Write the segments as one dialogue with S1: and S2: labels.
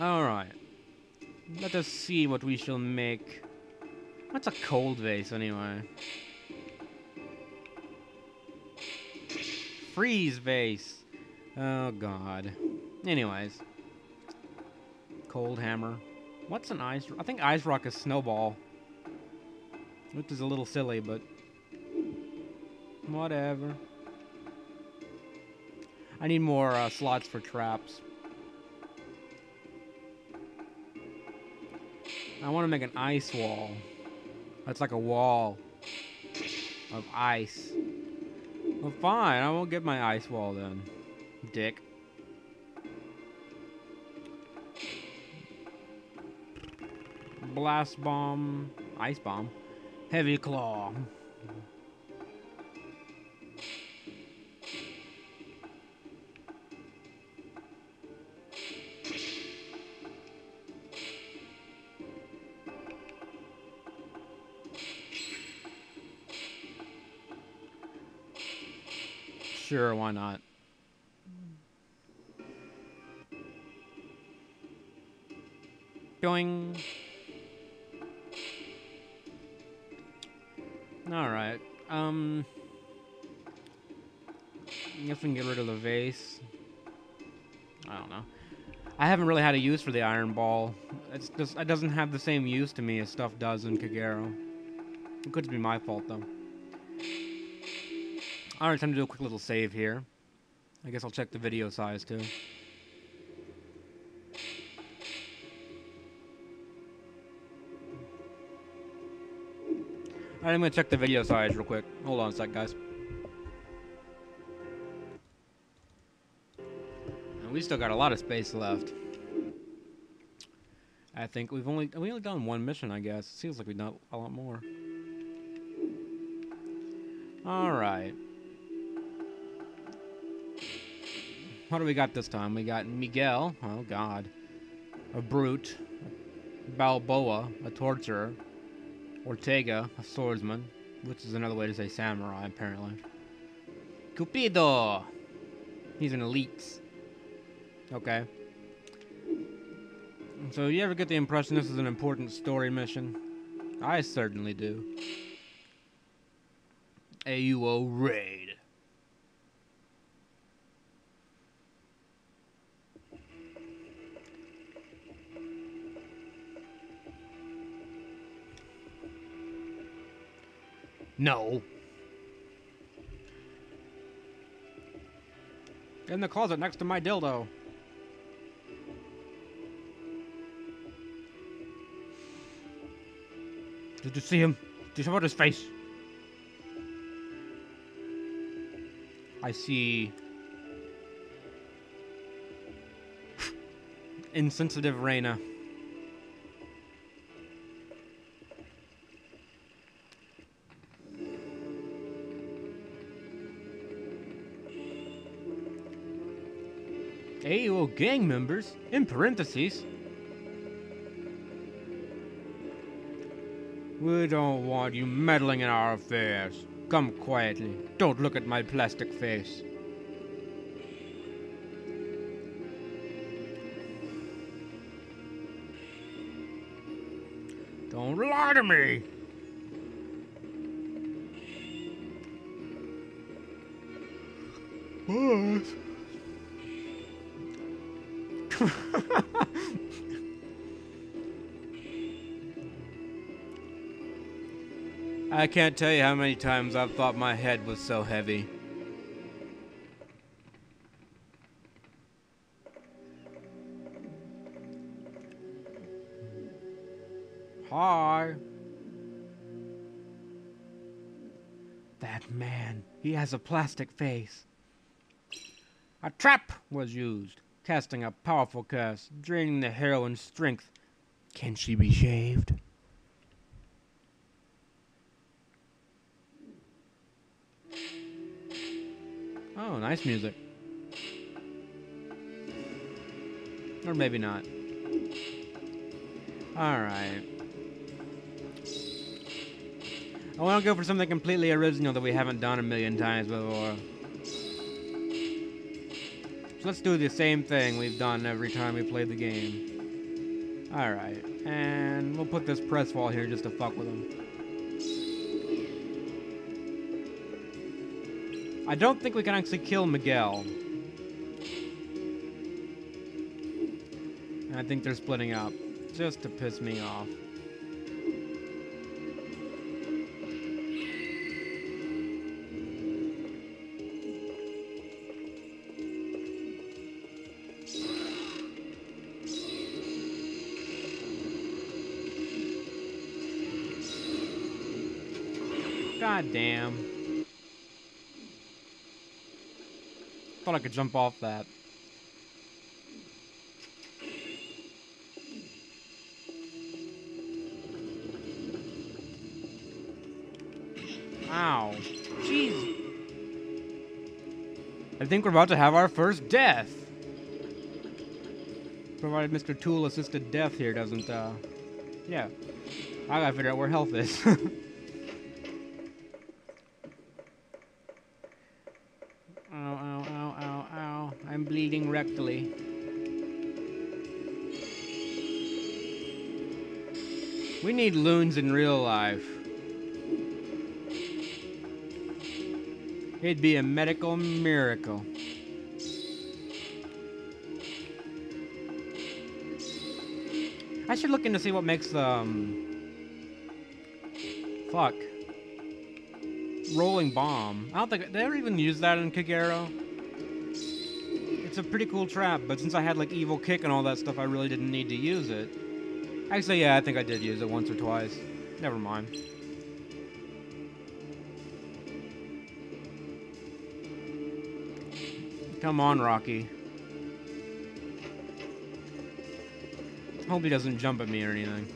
S1: Alright. Let us see what we shall make. What's a cold vase, anyway? Freeze vase. Oh, God. Anyways. Cold hammer. What's an ice... I think ice rock is snowball. Which is a little silly, but... Whatever. I need more uh, slots for traps. I want to make an ice wall. That's like a wall of ice. Well, fine. I won't get my ice wall then. Dick. Blast bomb. Ice bomb. Heavy claw. Sure, why not? Going. Alright. Um. I guess we can get rid of the vase. I don't know. I haven't really had a use for the iron ball. It's just it doesn't have the same use to me as stuff does in Kagero. It could be my fault though. Alright, time to do a quick little save here. I guess I'll check the video size too. Alright, I'm gonna check the video size real quick. Hold on a sec, guys. And we still got a lot of space left. I think we've only we only done one mission, I guess. It seems like we've done a lot more. Alright. What do we got this time? We got Miguel. Oh, God. A brute. Balboa, a torturer. Ortega, a swordsman. Which is another way to say samurai, apparently. Cupido! He's an elite. Okay. So, you ever get the impression this is an important story mission? I certainly do. AUO Raid. No. In the closet next to my dildo. Did you see him? Did you see about his face? I see insensitive Reina. AUO gang members, in parentheses. We don't want you meddling in our affairs. Come quietly. Don't look at my plastic face. Don't lie to me! I can't tell you how many times I've thought my head was so heavy. Hi. That man, he has a plastic face. A trap was used, casting a powerful curse, draining the heroine's strength. Can she be shaved? Oh, nice music. Or maybe not. Alright. I want to go for something completely original that we haven't done a million times before. So let's do the same thing we've done every time we played the game. Alright, and we'll put this press wall here just to fuck with him. I don't think we can actually kill Miguel. And I think they're splitting up, just to piss me off. God damn. Thought I could jump off that. Ow. Jeez. I think we're about to have our first death. Provided Mr. Tool assisted death here doesn't, uh... Yeah. I gotta figure out where health is. Rectally. We need loons in real life. It'd be a medical miracle. I should look into see what makes um, fuck rolling bomb. I don't think they ever even use that in Kagero. It's a pretty cool trap, but since I had like evil kick and all that stuff, I really didn't need to use it. Actually, yeah, I think I did use it once or twice. Never mind. Come on, Rocky. Hope he doesn't jump at me or anything.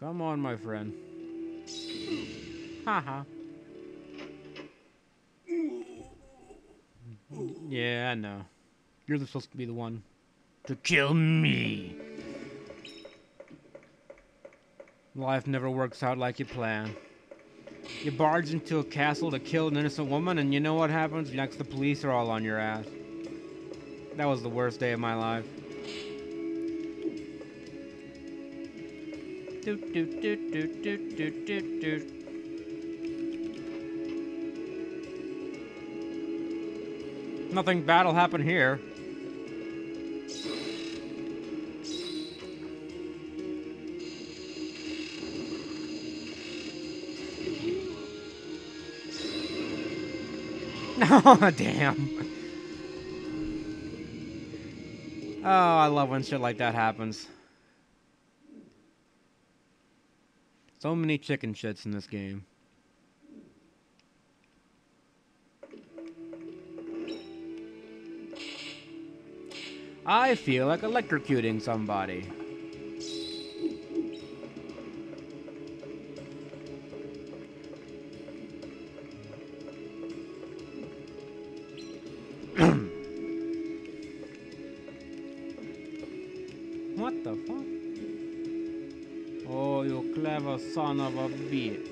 S1: Come on, my friend. Haha. yeah, I know. You're supposed to be the one to kill me. Life never works out like you plan. You barge into a castle to kill an innocent woman, and you know what happens? Next, the police are all on your ass. That was the worst day of my life. Doot, doot, doot, doot, doot, doot, doot, doot. Nothing bad will happen here. Oh, damn. Oh, I love when shit like that happens. So many chicken shits in this game. I feel like electrocuting somebody. Son of a bitch.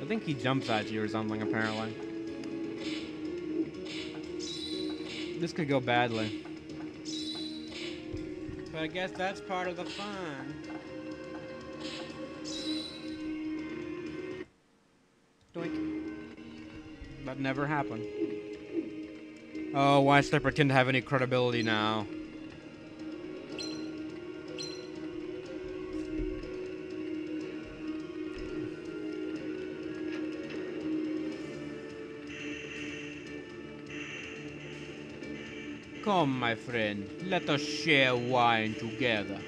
S1: I think he jumps at you or something, apparently. This could go badly. But I guess that's part of the fun. Doink. That never happened. Oh, why should I pretend to have any credibility now? Come, my friend, let us share wine together.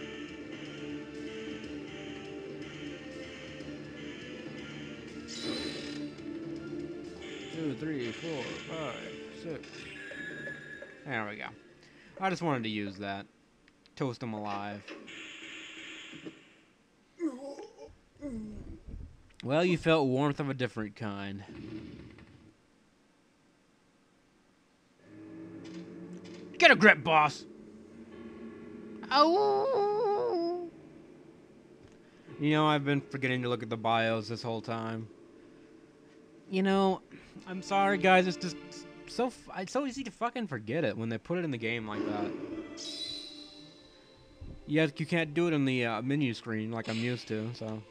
S1: Two, three, four, five, six. There we go. I just wanted to use that. Toast them alive. Well, you felt warmth of a different kind. Get a grip, boss! Oh! You know, I've been forgetting to look at the bios this whole time. You know, I'm sorry, guys. It's just so it's so easy to fucking forget it when they put it in the game like that. Yeah, you can't do it in the uh, menu screen like I'm used to. So,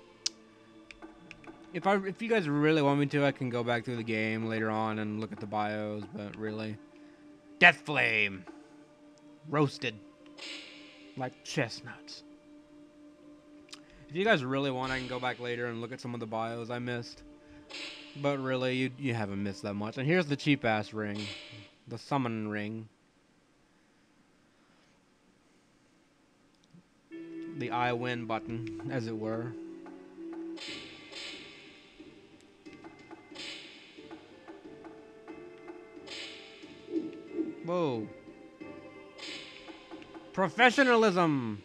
S1: if I if you guys really want me to, I can go back through the game later on and look at the bios. But really, Death Flame, roasted like chestnuts. If you guys really want, I can go back later and look at some of the bios I missed. But really, you, you haven't missed that much. And here's the cheap-ass ring. The summon ring. The I win button, as it were. Whoa. Professionalism!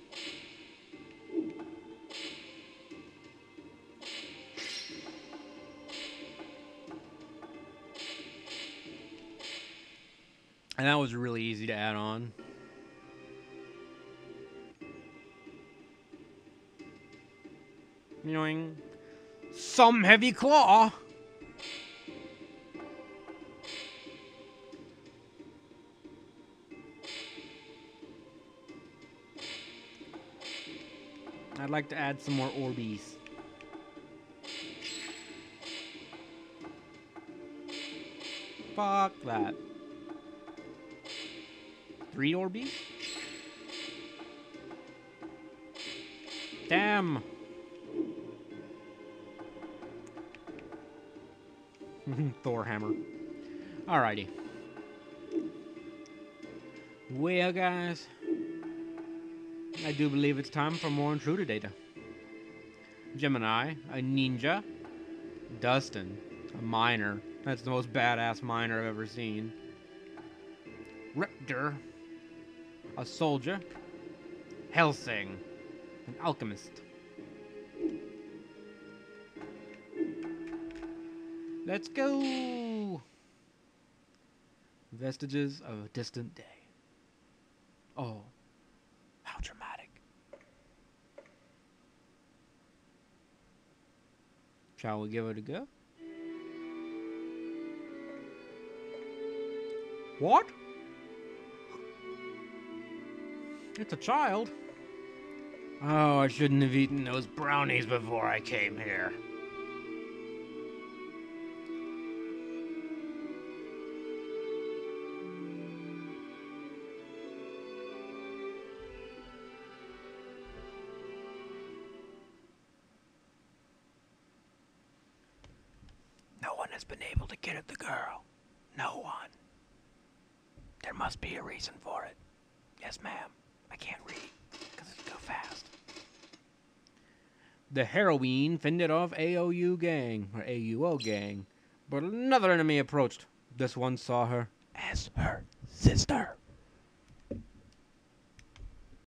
S1: And that was really easy to add on. Some heavy claw. I'd like to add some more Orbeez. Fuck that. Three Orbeez? Damn. Thor hammer. Alrighty. Well, guys, I do believe it's time for more intruder data. Gemini, a ninja. Dustin, a miner. That's the most badass miner I've ever seen. Riptor, a soldier, Helsing, an alchemist. Let's go! Vestiges of a distant day. Oh, how dramatic. Shall we give it a go? What? It's a child. Oh, I shouldn't have eaten those brownies before I came here. Has been able to get at the girl. No one. There must be a reason for it. Yes, ma'am. I can't read because it's too fast. The heroine fended off AOU gang, or AUO gang, but another enemy approached. This one saw her as her sister.